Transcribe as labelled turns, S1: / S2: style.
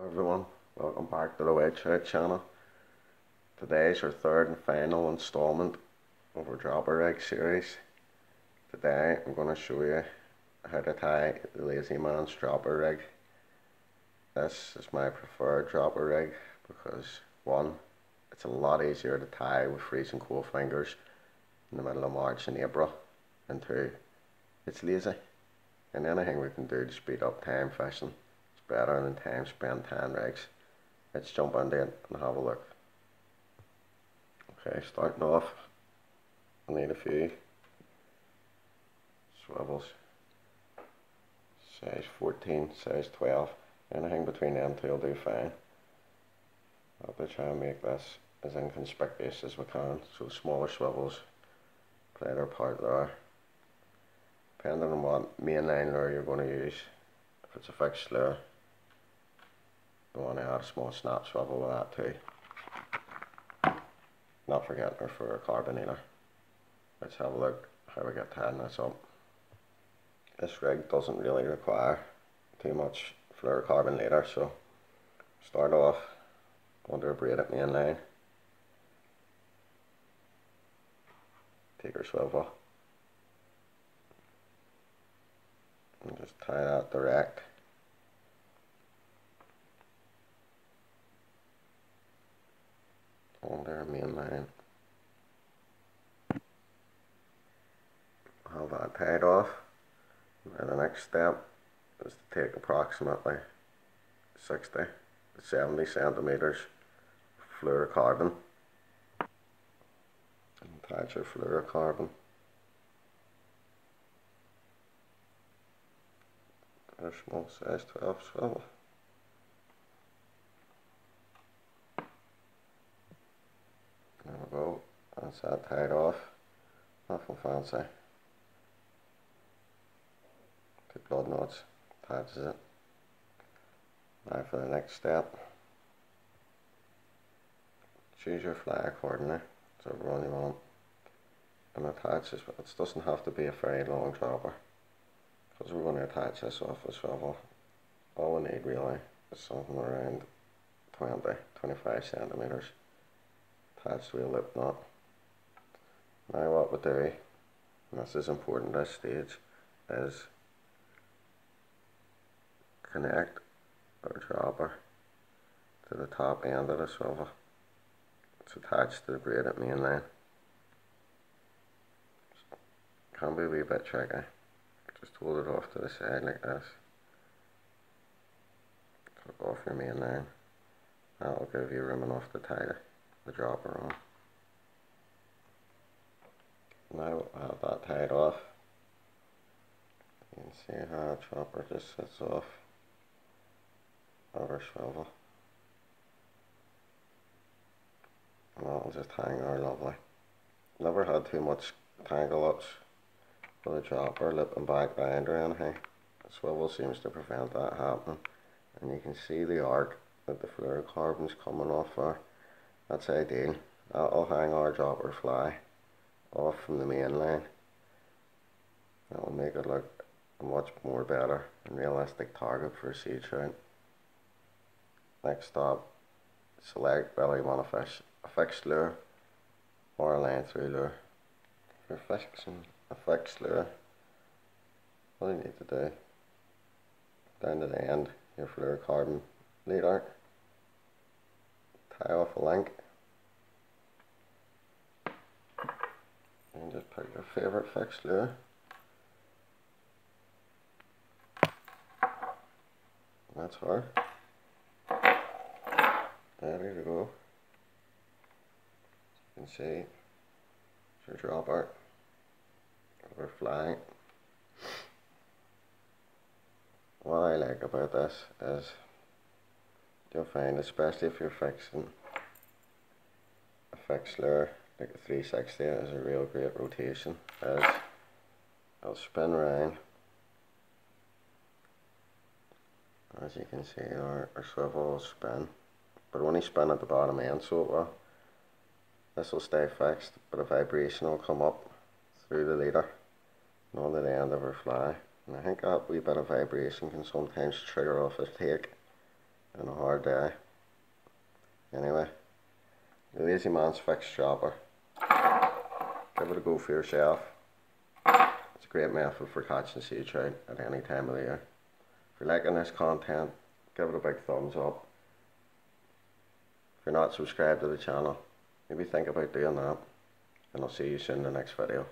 S1: Hello everyone, welcome back to the White Trout channel. Today is our third and final installment of our dropper rig series. Today I'm going to show you how to tie the Lazy Man's dropper rig. This is my preferred dropper rig because one, it's a lot easier to tie with freezing cold fingers in the middle of March and April and two, it's lazy and anything we can do to speed up time fishing is better than time spent tying rigs. Let's jump into it and have a look. Okay, starting off, I need a few swivels, size 14, size 12, anything between them two will do fine. I'll be trying to make this as inconspicuous as we can, so smaller swivels play their part there. Depending on what mainline lure you're going to use, if it's a fixed lure, you want to add a small snap swivel with that too. Not forgetting our fluorocarbon either. Let's have a look how we get tying this up. This rig doesn't really require too much fluorocarbon leader, so start off under a braided main line. Take your swivel and just tie that direct. On there main line. Have that tied off. Now the next step is to take approximately 60 to 70 centimeters fluorocarbon and attach your fluorocarbon a small size 12 swivel. There we that tied off, nothing fancy. Two blood knots, attaches it. Now for the next step, choose your fly accordingly, whichever one you want, and attach this, it doesn't have to be a very long dropper because we're going to attach this off the swivel all we need really is something around 20 25 centimeters attached to a lip knot now what do and this is important at stage is connect our dropper to the top end of the swivel it's attached to the braided main line can be a wee bit tricky eh? just hold it off to the side like this. Off your main line. That'll give you room enough to tie the dropper on. Now I have that tied off. You can see how the dropper just sits off our swivel. And that'll just hang there lovely. Never had too much tangle ups for the dropper lipping back round or anything. The swivel seems to prevent that happening. And you can see the arc that the fluorocarbon's coming off there. That's ideal. That'll hang our dropper fly off from the main line. That will make it look much more better and realistic target for a sea trout. Next stop, select whether you want to fish a fixed lure or a line through lure. For fixing a fixed lure. All you need to do, down to the end, your fluorocarbon leader, tie off a link, your favourite fixed. That's her. There you go. You can see, it's your dropper or flying. What I like about this is you'll find, especially if you're fixing a fixed lure, like a 360 is a real great rotation, as I'll spin around. As you can see, our, our swivel will spin, but only spin at the bottom end, so it will. This will stay fixed, but a vibration will come up through the leader on the end of her fly. And I think that wee bit of vibration can sometimes trigger off a take and a hard day. Anyway, the Lazy Man's Fixed Dropper. Give it a go for yourself. It's a great method for catching sea trout at any time of the year. If you're liking this content, give it a big thumbs up. If you're not subscribed to the channel, maybe think about doing that. And I'll see you soon in the next video.